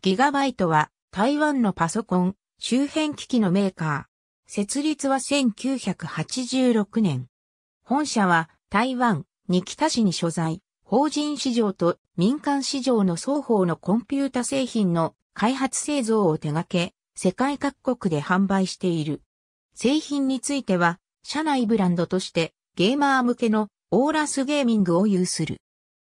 ギガバイトは台湾のパソコン、周辺機器のメーカー。設立は1986年。本社は台湾、二北市に所在、法人市場と民間市場の双方のコンピュータ製品の開発製造を手掛け、世界各国で販売している。製品については、社内ブランドとしてゲーマー向けのオーラスゲーミングを有する。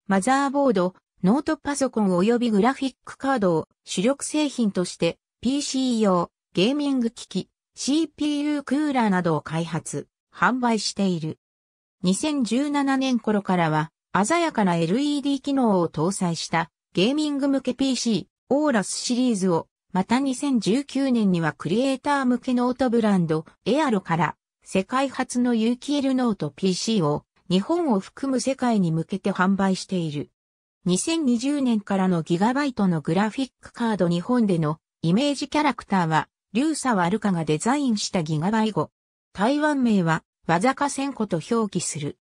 マザーボード、ノートパソコン及びグラフィックカードを主力製品として PC 用、ゲーミング機器、CPU クーラーなどを開発、販売している。2017年頃からは鮮やかな LED 機能を搭載したゲーミング向け PC、 AORUS シリーズを、また2019年にはクリエイター向けノートブランド、 AERO から世界初の 有機 EL ノート PC を日本を含む世界に向けて販売している。2020年からのギガバイトのグラフィックカード日本でのイメージキャラクターは、リュウサワルカがデザインしたギガバイ語。台湾名は、わざかせんこと表記する。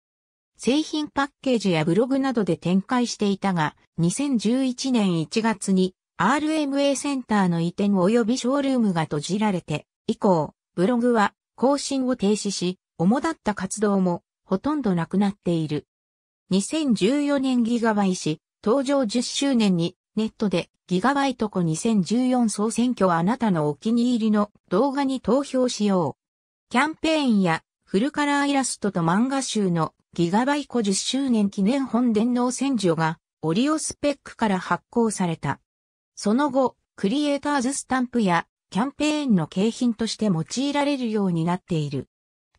製品パッケージやブログなどで展開していたが、2011年1月に RMA センターの移転及びショールームが閉じられて、以降、ブログは更新を停止し、主だった活動もほとんどなくなっている。2014年ギガバイし、登場10周年にネットでギガバイトコ2014総選挙はあなたのお気に入りの動画に投票しよう。キャンペーンやフルカラーイラストと漫画集のギガバイコ10周年記念本電脳戦場がオリオスペックから発行された。その後、クリエイターズスタンプやキャンペーンの景品として用いられるようになっている。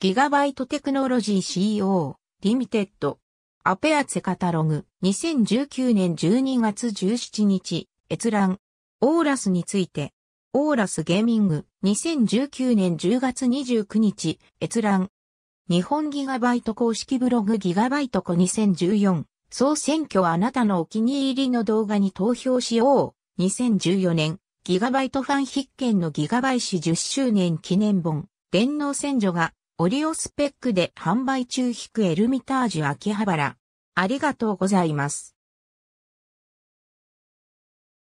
ギガバイトテクノロジー CEO リミテッドアペアツェカタログ、2019年12月17日、閲覧。オーラスについて、オーラスゲーミング、2019年10月29日、閲覧。日本ギガバイト公式ブログギガバイトコ2014、総選挙あなたのお気に入りの動画に投票しよう。2014年、ギガバイトファン必見のギガバイ史10周年記念本、電脳戦女がオリオスペックで販売中引くエルミタージュ秋葉原。ありがとうございます。